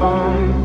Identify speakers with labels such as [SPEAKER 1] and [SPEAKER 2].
[SPEAKER 1] bone.